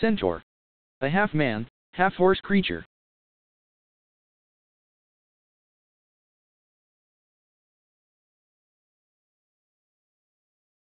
Centaur. A half-man, half-horse creature.